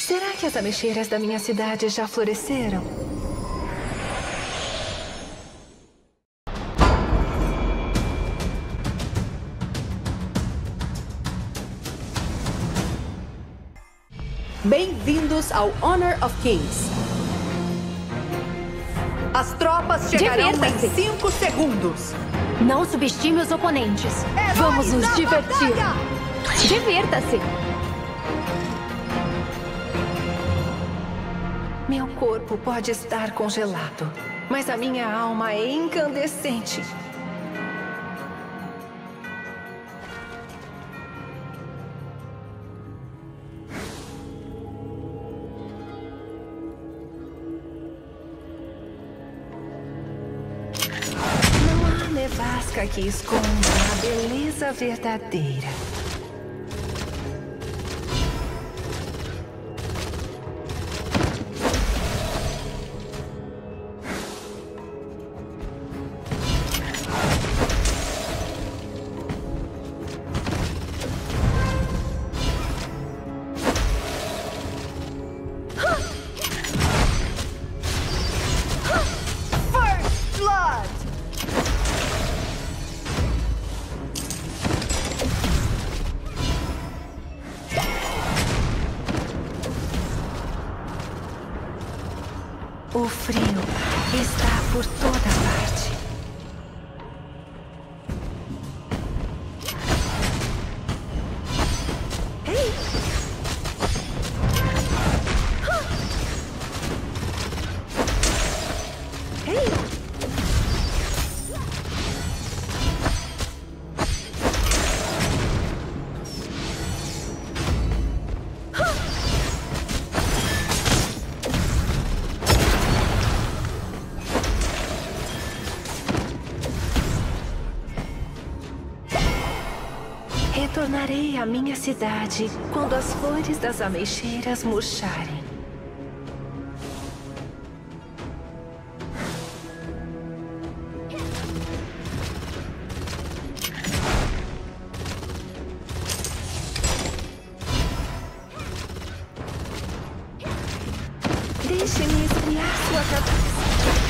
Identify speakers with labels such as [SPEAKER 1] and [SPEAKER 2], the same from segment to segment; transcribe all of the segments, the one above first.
[SPEAKER 1] Será que as ameixeiras da minha cidade já floresceram?
[SPEAKER 2] Bem-vindos ao Honor of Kings. As tropas chegarão em
[SPEAKER 3] Divirta-se.
[SPEAKER 2] 5 segundos.
[SPEAKER 3] Não subestime os oponentes. Vamos
[SPEAKER 2] Heróis
[SPEAKER 3] nos
[SPEAKER 2] da
[SPEAKER 3] divertir.
[SPEAKER 2] batalha!
[SPEAKER 3] Divirta-se.
[SPEAKER 1] Meu corpo pode estar congelado, mas a minha alma é incandescente. Que esconda a beleza verdadeira. Está Retornarei à minha cidade quando as flores das ameixeiras murcharem. Deixe-me esfriar sua cabeça.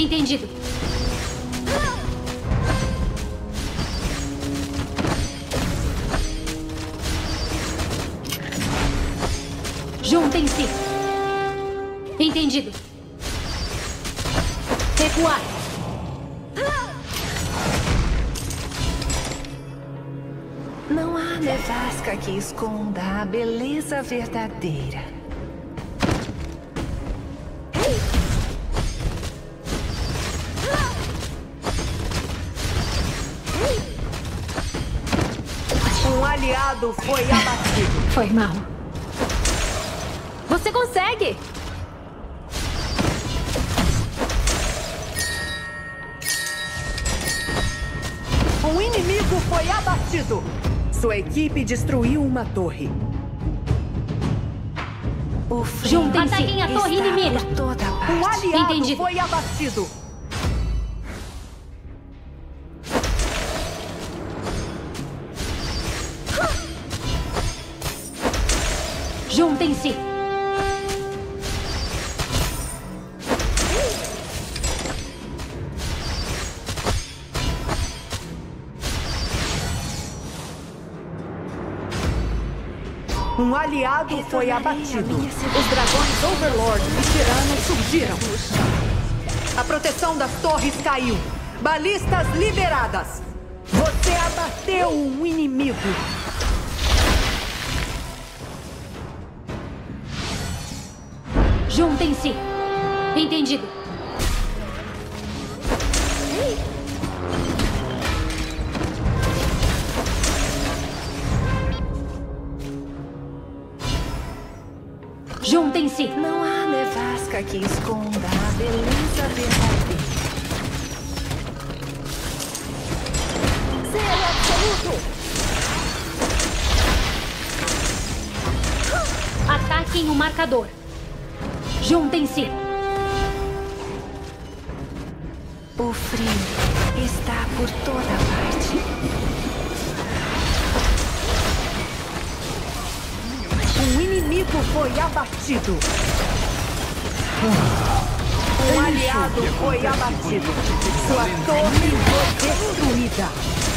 [SPEAKER 3] Entendido. Juntem-se. Entendido. Recuar.
[SPEAKER 1] Não há nevasca que esconda a beleza verdadeira.
[SPEAKER 2] Aliado foi abatido.
[SPEAKER 3] Foi mal. Você consegue!
[SPEAKER 2] Um inimigo foi abatido. Sua equipe destruiu uma torre.
[SPEAKER 3] Juntem-se. Ataquem a torre inimiga.
[SPEAKER 2] Um aliado
[SPEAKER 3] Entendido.
[SPEAKER 2] foi abatido.
[SPEAKER 3] Juntem-se.
[SPEAKER 2] Um aliado foi
[SPEAKER 1] Retornarei
[SPEAKER 2] abatido. Os dragões Overlord e Tiranos surgiram. A proteção das torres caiu. Balistas liberadas. Você abateu um inimigo.
[SPEAKER 3] Juntem-se. Entendido. Juntem-se.
[SPEAKER 1] Não há nevasca que esconda a beleza verdadeira.
[SPEAKER 2] Zero absoluto!
[SPEAKER 3] Ataquem o marcador. Juntem-se.
[SPEAKER 1] O frio está por toda parte.
[SPEAKER 2] Um inimigo foi abatido. Um aliado foi abatido. Sua torre foi destruída.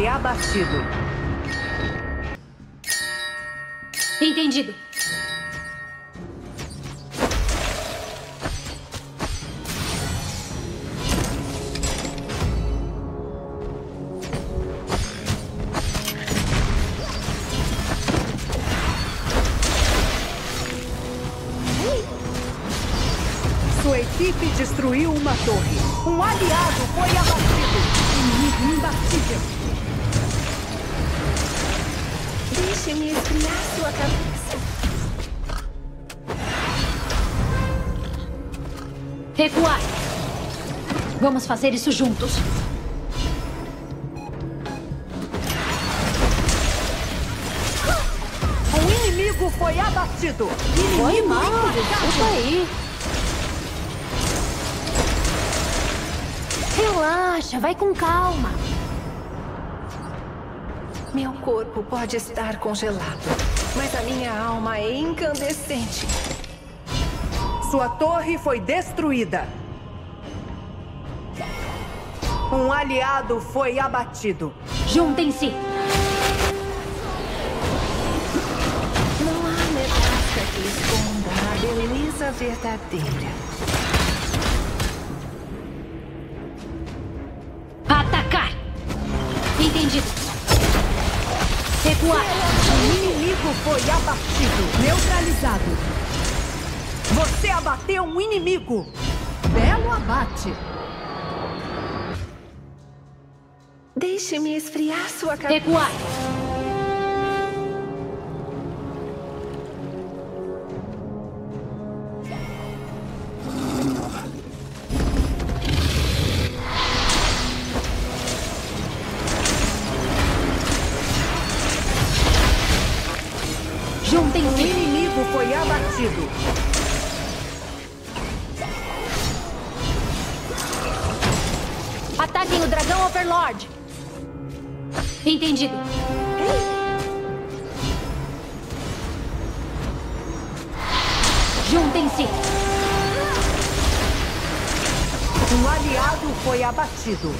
[SPEAKER 2] Foi abatido.
[SPEAKER 3] Entendido.
[SPEAKER 1] Deixe-me esfriar sua cabeça.
[SPEAKER 3] Recuar. Vamos fazer isso juntos.
[SPEAKER 2] Um inimigo foi abatido.
[SPEAKER 3] Foi
[SPEAKER 2] Inimigo
[SPEAKER 3] mal, desculpa aí. Relaxa, vai com calma.
[SPEAKER 1] Meu corpo pode estar congelado, mas a minha alma é incandescente.
[SPEAKER 2] Sua torre foi destruída. Um aliado foi abatido.
[SPEAKER 3] Juntem-se.
[SPEAKER 1] Não há nevasca que esconda a beleza verdadeira.
[SPEAKER 2] Inimigo foi abatido. Neutralizado. Você abateu um inimigo. Belo abate.
[SPEAKER 1] Deixe-me esfriar sua cabeça.
[SPEAKER 3] Recuar. Juntem-se.
[SPEAKER 2] Um aliado foi abatido.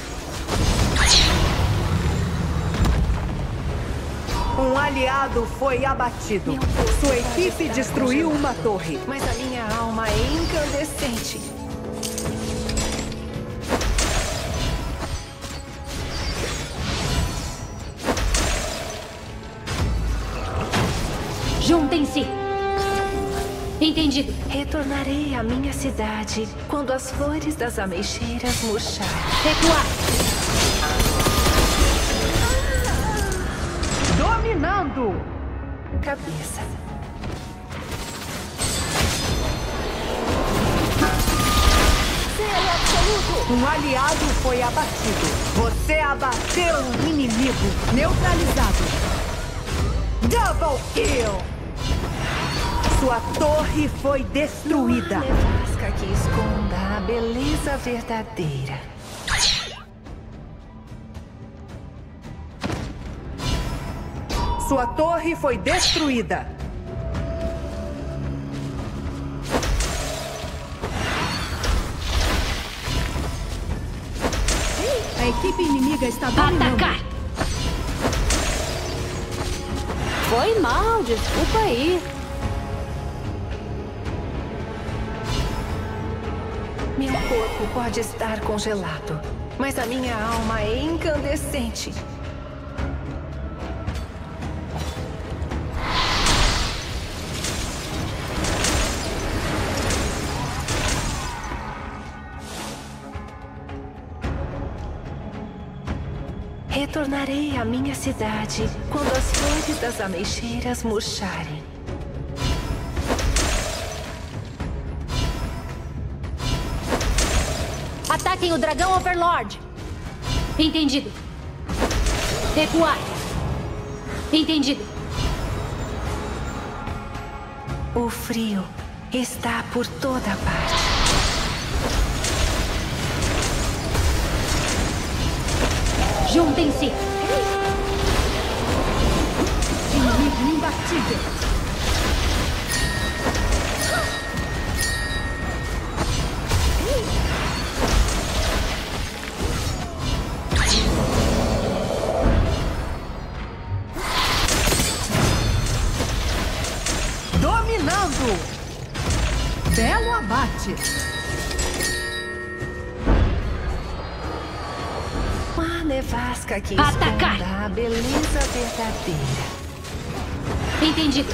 [SPEAKER 2] Um aliado foi abatido. Sua equipe destruiu uma torre.
[SPEAKER 1] Mas a minha alma é incandescente.
[SPEAKER 3] Juntem-se. Entendido.
[SPEAKER 1] Retornarei à minha cidade quando as flores das ameixeiras murcharem.
[SPEAKER 3] Recuar.
[SPEAKER 2] Dominando!
[SPEAKER 1] Cabeça.
[SPEAKER 2] Um aliado foi abatido. Você abateu um inimigo. Neutralizado. Double kill! Sua torre foi destruída.
[SPEAKER 1] Não há nevasca que esconda a beleza verdadeira.
[SPEAKER 2] Sua torre foi destruída. A equipe inimiga está
[SPEAKER 3] Atacar. Foi mal, desculpa aí.
[SPEAKER 1] corpo pode estar congelado, mas a minha alma é incandescente. Retornarei à minha cidade quando as flores das ameixeiras murcharem.
[SPEAKER 3] Ataquem o dragão Overlord. Entendido. Recuar. Entendido.
[SPEAKER 1] O frio está por toda parte.
[SPEAKER 3] Juntem-se.
[SPEAKER 2] Inimigo imbatível. Belo abate.
[SPEAKER 1] Uma nevasca que
[SPEAKER 3] Atacar.
[SPEAKER 1] esconda a beleza verdadeira.
[SPEAKER 3] Entendido.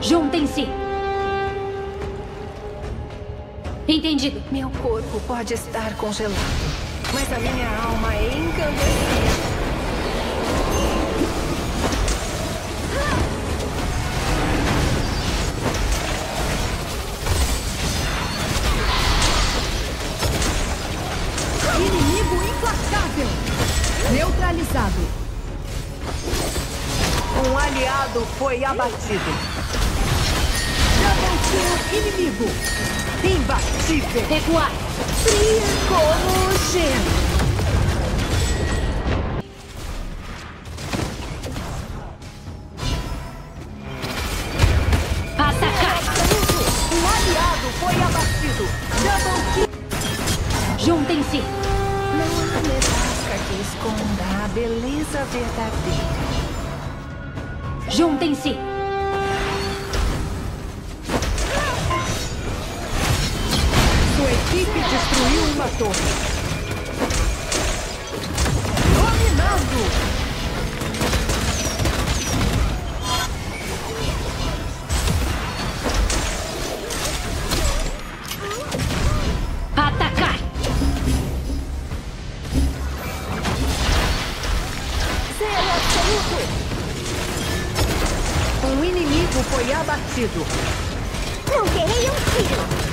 [SPEAKER 3] Juntem-se. Entendido.
[SPEAKER 1] Meu corpo pode estar congelado, mas a minha alma é incandescente.
[SPEAKER 2] Inimigo implacável. Neutralizado. Um aliado foi abatido. Inimigo. Imbatível.
[SPEAKER 3] Recuar.
[SPEAKER 2] Fria como gelo.
[SPEAKER 3] Atacar.
[SPEAKER 2] Um aliado foi abatido. Double kill.
[SPEAKER 3] Juntem-se.
[SPEAKER 1] Não há nevasca que esconda a beleza verdadeira.
[SPEAKER 3] Juntem-se.
[SPEAKER 2] Torre. Dominando.
[SPEAKER 3] Atacar.
[SPEAKER 2] Zero absoluto. Um inimigo foi abatido.
[SPEAKER 3] Não querei um tiro.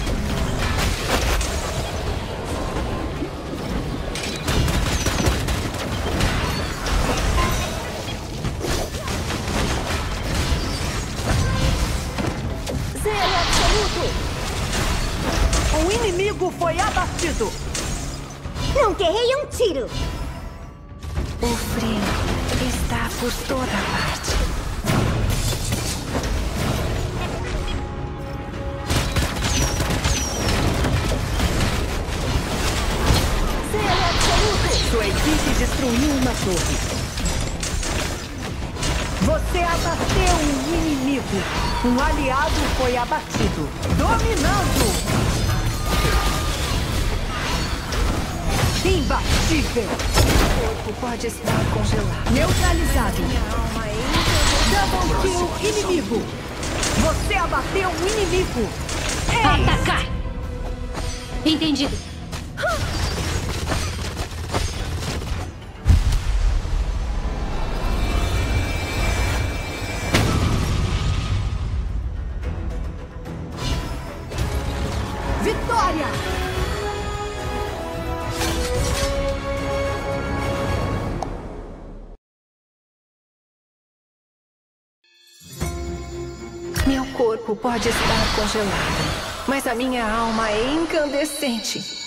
[SPEAKER 3] Não querei um tiro.
[SPEAKER 1] O frio está por toda parte.
[SPEAKER 2] Sua equipe destruiu uma torre. Você abateu um inimigo. Um aliado foi abatido. Dominando. Imbatível.
[SPEAKER 1] O corpo pode estar congelado.
[SPEAKER 2] Neutralizado.
[SPEAKER 1] É
[SPEAKER 2] Double kill inimigo. Você abateu um inimigo. Eis.
[SPEAKER 3] Atacar. Entendido.
[SPEAKER 2] Vitória!
[SPEAKER 1] Pode estar congelado, mas a minha alma é incandescente.